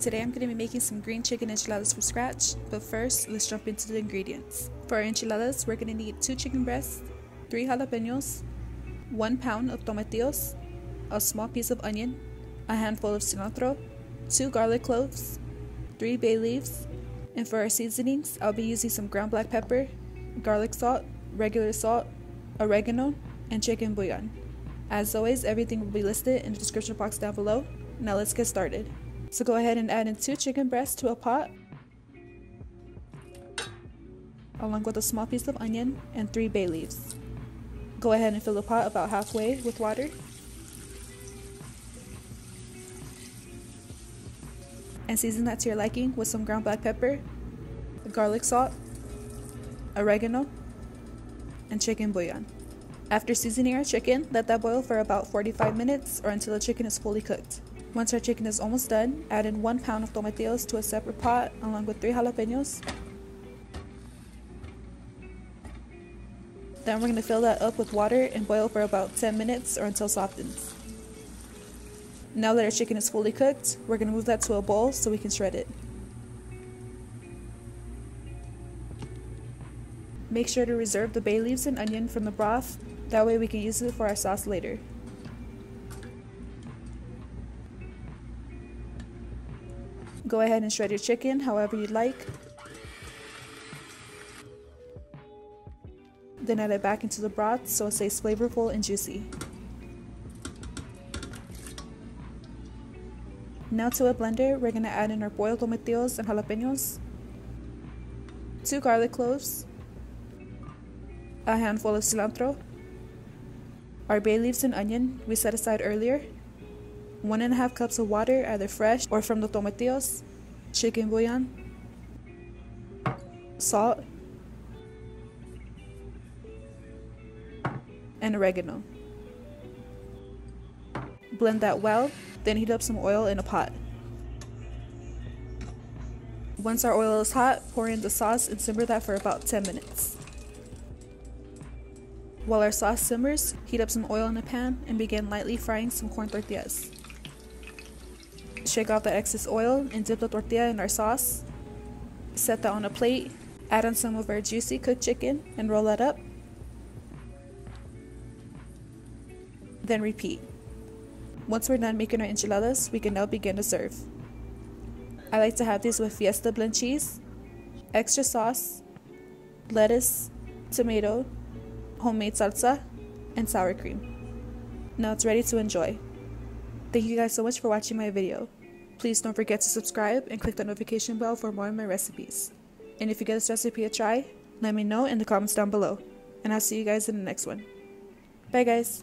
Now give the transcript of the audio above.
Today I'm going to be making some green chicken enchiladas from scratch, but first let's jump into the ingredients. For our enchiladas, we're going to need 2 chicken breasts, 3 jalapenos, 1 pound of tomatillos, a small piece of onion, a handful of cilantro, 2 garlic cloves, 3 bay leaves, and for our seasonings, I'll be using some ground black pepper, garlic salt, regular salt, oregano, and chicken bouillon. As always, everything will be listed in the description box down below. Now let's get started. So go ahead and add in two chicken breasts to a pot, along with a small piece of onion and three bay leaves. Go ahead and fill the pot about halfway with water. And season that to your liking with some ground black pepper, garlic salt, oregano, and chicken bouillon. After seasoning our chicken, let that boil for about 45 minutes or until the chicken is fully cooked. Once our chicken is almost done, add in 1 pound of tomatillos to a separate pot along with 3 jalapenos. Then we're going to fill that up with water and boil for about 10 minutes or until softens. Now that our chicken is fully cooked, we're going to move that to a bowl so we can shred it. Make sure to reserve the bay leaves and onion from the broth, that way we can use it for our sauce later. Go ahead and shred your chicken however you'd like. Then add it back into the broth so it stays flavorful and juicy. Now to a blender, we're going to add in our boiled tomatillos and jalapenos, 2 garlic cloves, a handful of cilantro, our bay leaves and onion we set aside earlier, one and a half cups of water, either fresh or from the tomatillos, chicken bouillon, salt, and oregano. Blend that well, then heat up some oil in a pot. Once our oil is hot, pour in the sauce and simmer that for about 10 minutes. While our sauce simmers, heat up some oil in a pan and begin lightly frying some corn tortillas. Shake off the excess oil and dip the tortilla in our sauce. Set that on a plate, add on some of our juicy cooked chicken and roll that up. Then repeat. Once we're done making our enchiladas, we can now begin to serve. I like to have these with fiesta blend cheese, extra sauce, lettuce, tomato, homemade salsa, and sour cream. Now it's ready to enjoy. Thank you guys so much for watching my video. Please don't forget to subscribe and click the notification bell for more of my recipes. And if you get this recipe a try, let me know in the comments down below. And I'll see you guys in the next one. Bye guys!